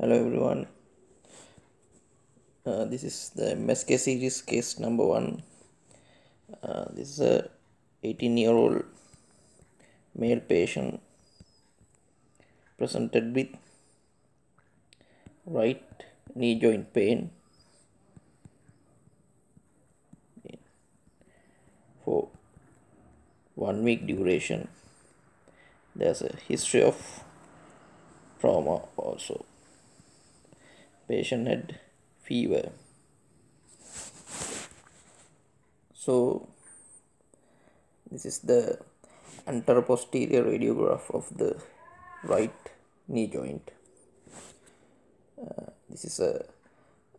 Hello everyone. Uh, this is the MSK series case number one. Uh, this is a 18 year old male patient presented with right knee joint pain for one week duration. There's a history of trauma also patient had fever. So this is the anteroposterior radiograph of the right knee joint. Uh, this is a,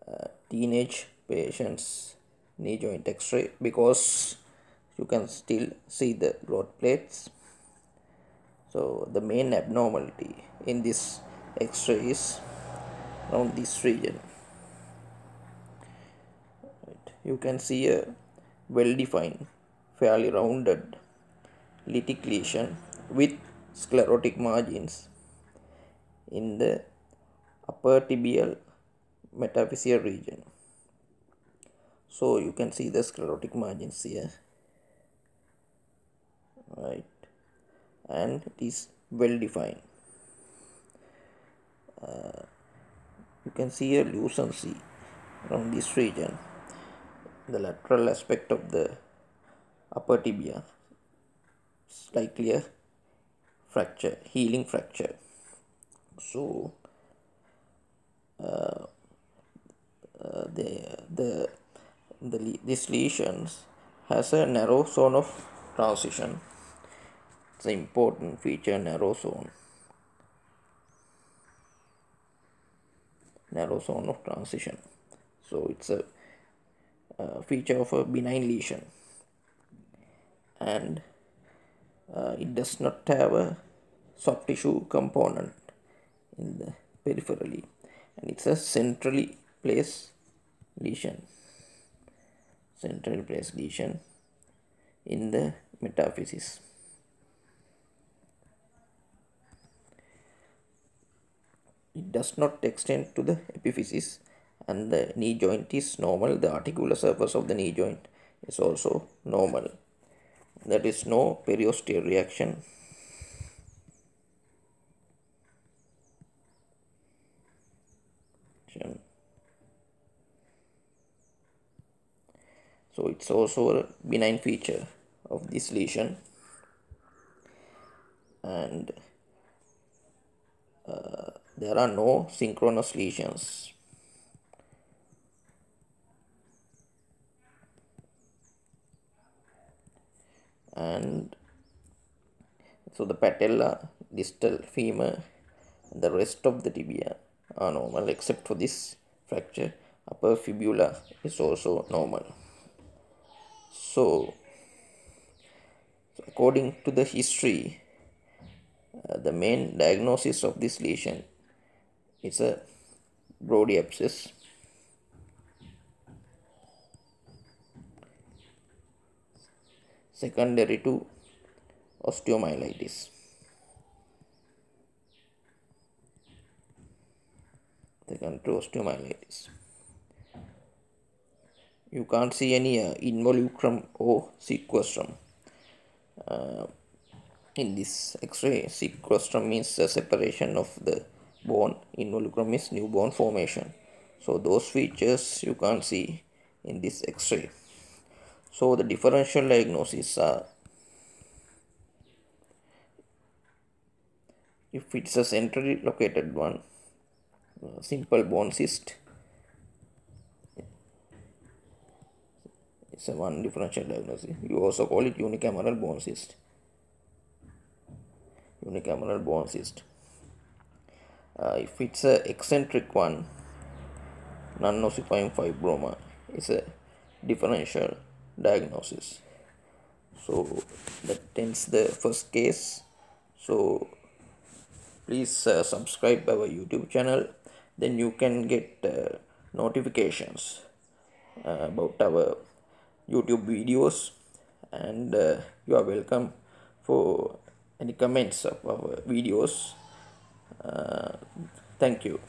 a teenage patient's knee joint x-ray because you can still see the growth plates. So the main abnormality in this x-ray is around this region. Right. you can see a well defined fairly rounded lytic lesion with sclerotic margins in the upper tibial metaphyseal region. So you can see the sclerotic margins here. Right. And it is well defined uh, you can see a lucency around this region the lateral aspect of the upper tibia slightly a fracture healing fracture. So uh, uh, the the the this lesions has a narrow zone of transition. It's an important feature narrow zone narrow zone of transition. So it's a, a feature of a benign lesion. And uh, it does not have a soft tissue component in the peripherally. And it's a centrally placed lesion. Centrally placed lesion in the metaphysis it does not extend to the epiphysis and the knee joint is normal. The articular surface of the knee joint is also normal. There is no periosteal reaction. So it's also a benign feature of this lesion. And uh, there are no synchronous lesions. And so the patella, distal femur, and the rest of the tibia are normal except for this fracture. Upper fibula is also normal. So, so according to the history, uh, the main diagnosis of this lesion is a abscess. Secondary to osteomyelitis. Second to osteomyelitis. You can't see any uh, involucrum or sequestrum. Uh, in this x-ray sequestrum means a separation of the bone involucrum is new bone formation. So those features you can't see in this x-ray. So the differential diagnosis are if it's a centrally located one uh, simple bone cyst it's a one differential diagnosis. You also call it unicameral bone cyst. Unicameral bone cyst uh, if it's a eccentric one non-ossifying fibroma is a differential diagnosis. So that ends the first case. So please uh, subscribe our youtube channel. Then you can get uh, notifications uh, about our youtube videos. And uh, you are welcome for any comments of our videos uh, thank you